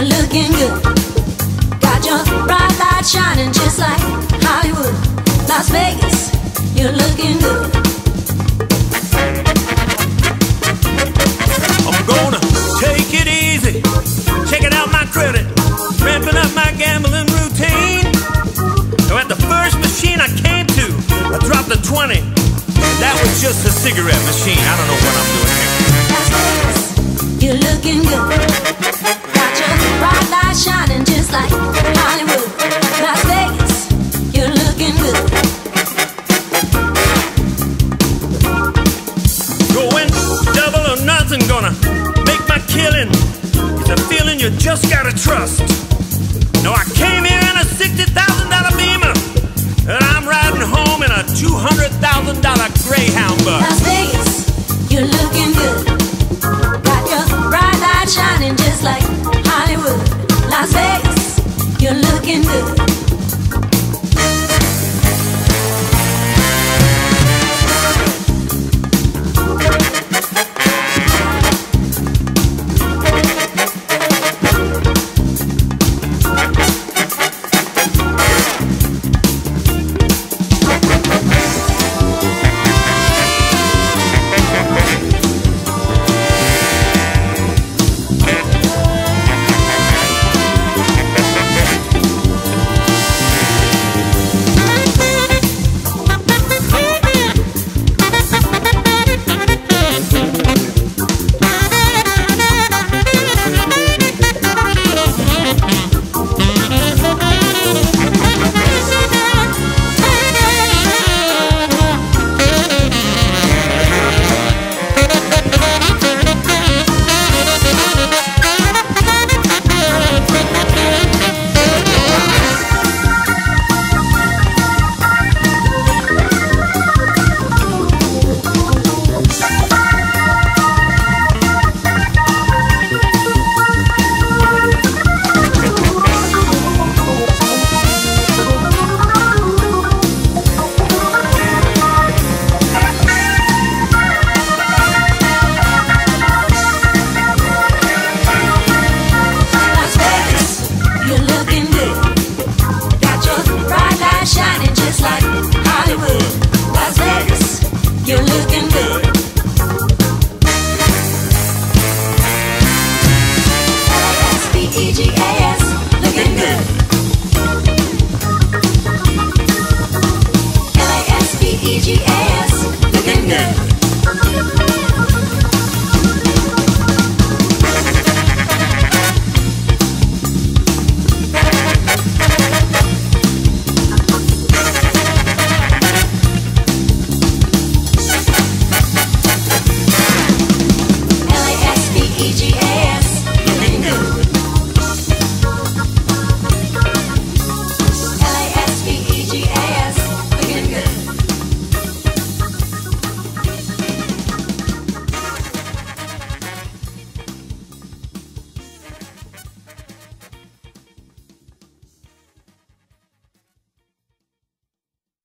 you're looking good. Got your bright light shining just like Hollywood, Las Vegas. You're looking good. I'm gonna take it easy, checking out my credit, ramping up my gambling routine. So at the first machine I came to, I dropped a 20. That was just a cigarette machine. I don't know what I'm doing here. Las Vegas, you're looking good. Killing. It's a feeling you just gotta trust. No, I came here in a $60,000 Beamer, and I'm riding home in a $200,000 Greyhound bus. Las Vegas, you're looking good. Got your bright light shining just like Hollywood. Las Vegas, you're looking good. L-A-S-P-E-G-A-S, the.